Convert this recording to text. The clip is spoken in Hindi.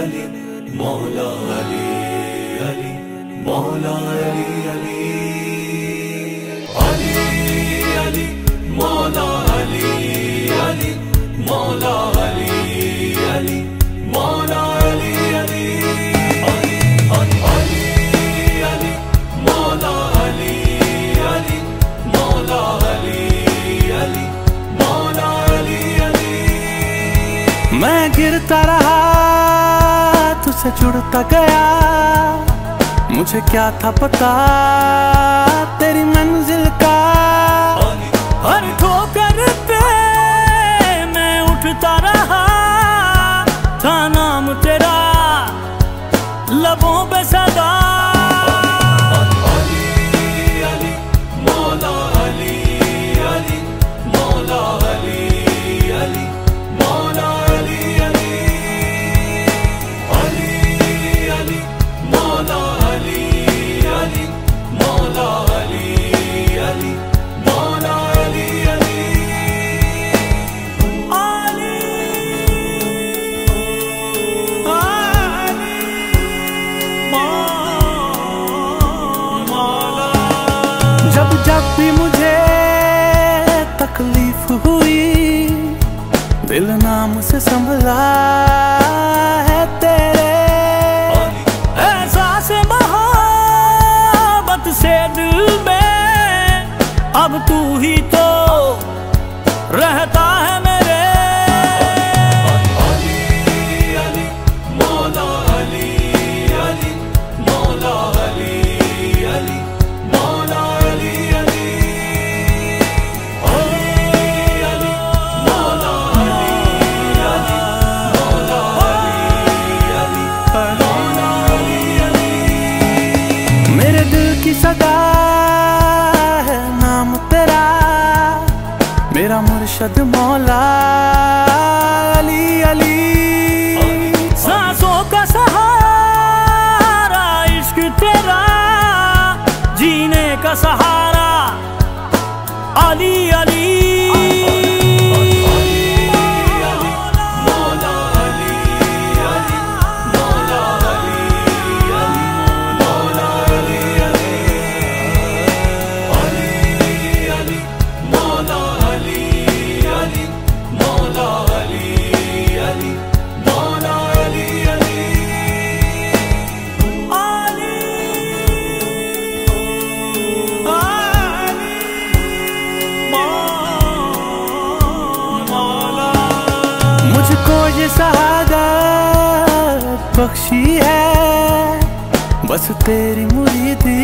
अली मौला अली अली मौला अली अली अली अली मौला अली अली मौला अली अली मौला अली अली अली अली मौला अली अली मौला अली अली मौला अली अली मैं गिरता रहा तुझसे जुड़ता गया। मुझे क्या था पता? तेरी मंजिल का। हर ठोकर पे मैं उठता रहा। था नाम तेरा, लबों पे सदा। से संभला है तेरे। एहसास मोहब्बत से दिल में अब तू ही तो रहता मेरा मुर्शद मौला अली अली। सांसों का सहारा, इश्क तेरा, जीने का सहारा। अली अली। मुझको ये शहादत बख्शी है। बस तेरी मुरीदी